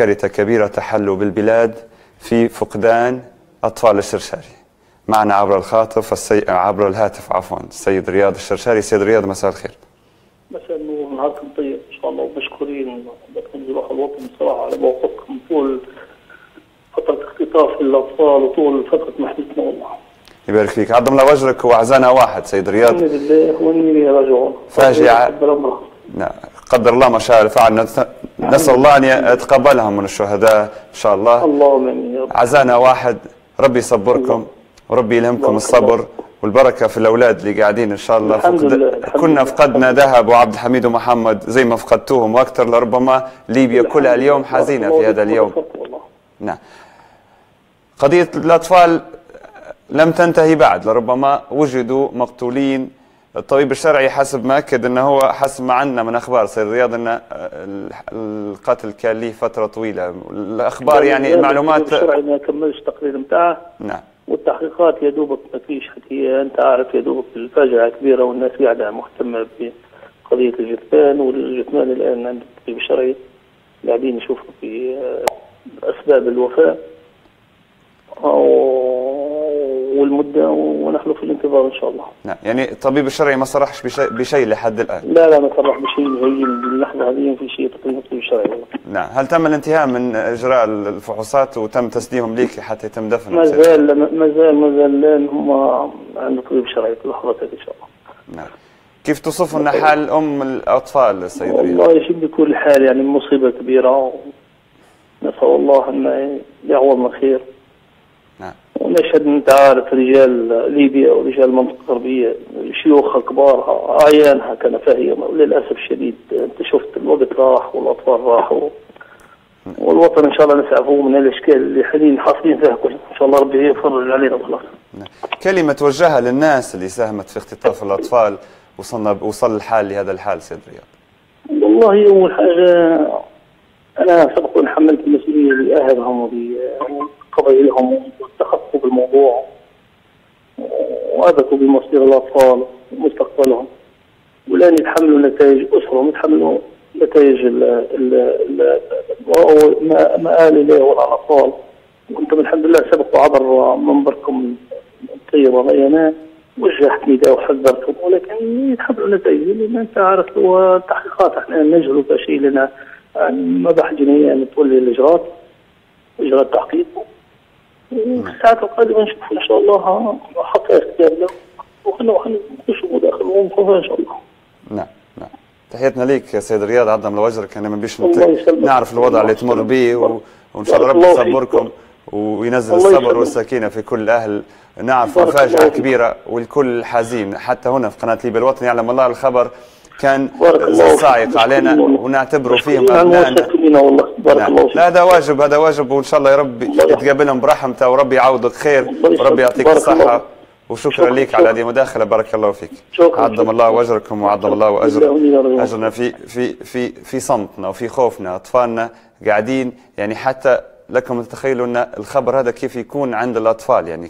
كارثة كبيرة تحل بالبلاد في فقدان أطفال الشرشاري. معنا عبر الخاطف السي... عبر الهاتف عفوا السيد رياض الشرشاري. سيد رياض مساء الخير. مساء النور. نهاركم طيب إن شاء الله ومشكورين لكم جروح الوطن بصراحه على موقفكم طول فترة اختطاف الأطفال وطول فترة محبسنا والله. يبارك فيك. عظم الله وجهك وعزانا واحد سيد رياض. الحمد لله وإني راجعون. الله نعم. قدر الله ما شاء فعل نسأل الله أن يتقبلهم من الشهداء إن شاء الله. اللهم آمين عزانا واحد ربي يصبركم وربي يلهمكم الصبر والبركة في الأولاد اللي قاعدين إن شاء الله. الحمد فقد... لله، كنا. فقدنا ذهب وعبد الحميد ومحمد زي ما فقدتوهم وأكثر لربما. ليبيا كلها اليوم حزينة في هذا اليوم. نعم. قضية الأطفال لم تنتهي بعد لربما وجدوا مقتولين الطبيب الشرعي حسب ما أكد أنه هو حسب ما عندنا من أخبار. سيد رياض أن القتل كان له فترة طويلة. الأخبار يعني المعلومات الشرعي ما كملش التقرير بتاعه نعم. والتحقيقات يا دوبك ما فيش هي أنت عارف يا دوبك الفاجعة كبيرة والناس قاعدة مهتمة بقضية الجثمان والجثمان الآن عند الطبيب الشرعي قاعدين يشوفوا في آه، أسباب الوفاة. أو- والمدة ونحن في الانتظار إن شاء الله. نعم يعني الطبيب الشرعي ما صرحش بشيء, بشيء لحد الآن لا لا ما صرح بشيء هي باللحظه هذه في شيء تقريبا الطبيب الشرعي. نعم هل تم الانتهاء من إجراء الفحوصات وتم تسليمهم ليك حتى يتم دفنهم ما؟ زال ما زال ما زال الان هم عند الطبيب الشرعي في اللحظات هذه إن شاء الله. نعم كيف تصف لنا حال أم الأطفال سيد رياض؟ والله يشد بكل حال يعني مصيبة كبيرة نسأل الله أن يعوضنا خير ونشهد أنت عارف رجال ليبيا ورجال المنطقة الغربية شيوخها كبار أعيانها كان فهي وللأسف الشديد. أنت شفت الوقت راح والأطفال راحوا. والوطن إن شاء الله نسعفه من الأشكال اللي حاليا حاصلين فيها كلها إن شاء الله ربي يفرج علينا وخلاص. كلمة توجهها للناس اللي ساهمت في اختطاف الأطفال. وصلنا وصل الحال لهذا الحال سيد رياض. والله أول حاجة أنا سبق وأن حملت المسؤولية لأهلهم وبقبائلهم والتخطوا بالموضوع وأبكوا بمصير الأطفال ومستقبلهم والآن يتحملوا نتائج أسرهم يتحملوا نتائج ال ال ال ما ما آل إليه ولا الأطفال. وأنتم الحمد لله سبق وعبر منبركم الطيب وغينا وجهت نداء وحذرتهم ولكن يتحملوا نتائج لأن أنت عارف هو التحقيقات إحنا نجهل شيء لنا. مباحث جنائية أن تولي الإجراءات إجراء التحقيق. والساعات القادمة نشوف إن شاء الله حقائق كاملة وخلنا نخشوا داخل إن شاء الله نعم نعم تحياتنا ليك يا سيد رياض عظم لوجهك أنا ما بيش. نعرف الوضع اللي تمر به و... وإن شاء الله ربي. يصبركم وينزل الصبر. والسكينة في كل أهل نعرف فيك. كبيرة والكل حزين حتى هنا في قناة ليبيا الوطن يعلم الله الخبر كان. صاعق علينا. ونعتبره فيهم ابنائنا والله بارك نعم. الله فيك لا هذا واجب هذا واجب وإن شاء الله يا رب. يتقابلهم برحمته وربي يعوضك خير. وربي يعطيك الصحة. وشكرا شكرا. لك على. هذه المداخلة بارك الله فيك شكرا. عظم شكرا. الله وأجركم وعظم الله واجر. أجرنا في في في في صمتنا وفي خوفنا أطفالنا قاعدين يعني حتى لكم تتخيلوا أن الخبر هذا كيف يكون عند الأطفال يعني